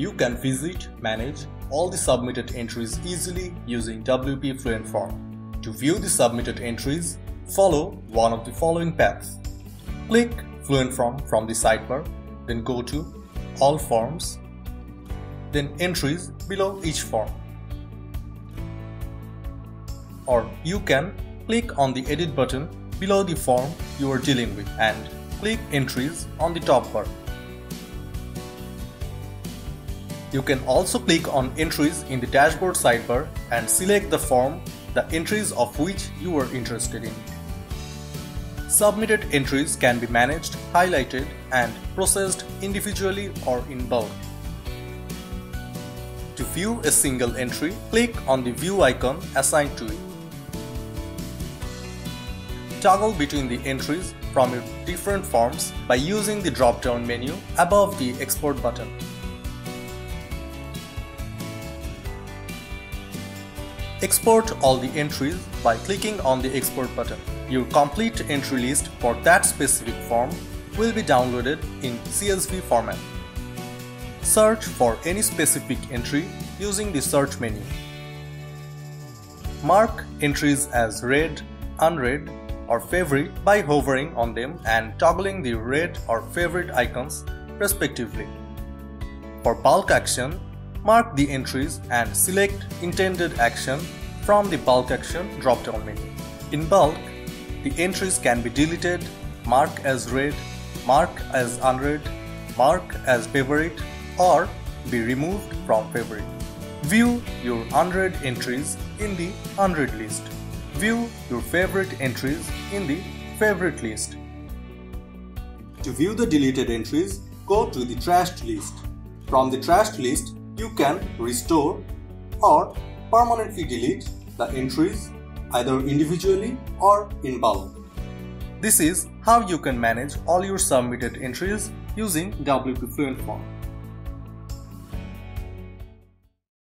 You can visit, manage all the submitted entries easily using WP Fluent Form. To view the submitted entries, follow one of the following paths. Click Fluent Form from the sidebar, then go to All Forms, then Entries below each form. Or you can click on the Edit button below the form you are dealing with and click Entries on the top bar. You can also click on Entries in the dashboard sidebar and select the form, the entries of which you are interested in. Submitted entries can be managed, highlighted and processed individually or in bulk. To view a single entry, click on the view icon assigned to it. Toggle between the entries from your different forms by using the drop-down menu above the export button. Export all the entries by clicking on the export button. Your complete entry list for that specific form will be downloaded in CSV format. Search for any specific entry using the search menu. Mark entries as read, unread or favorite by hovering on them and toggling the read or favorite icons respectively. For bulk action, mark the entries and select intended action from the bulk action drop-down menu. In bulk, the entries can be deleted, mark as read, mark as unread, mark as favorite or be removed from favorite. View your unread entries in the unread list. View your favorite entries in the favorite list. To view the deleted entries, go to the trashed list. From the trashed list, you can restore or permanently delete the entries either individually or in bulk. This is how you can manage all your submitted entries using WP Fluent Form.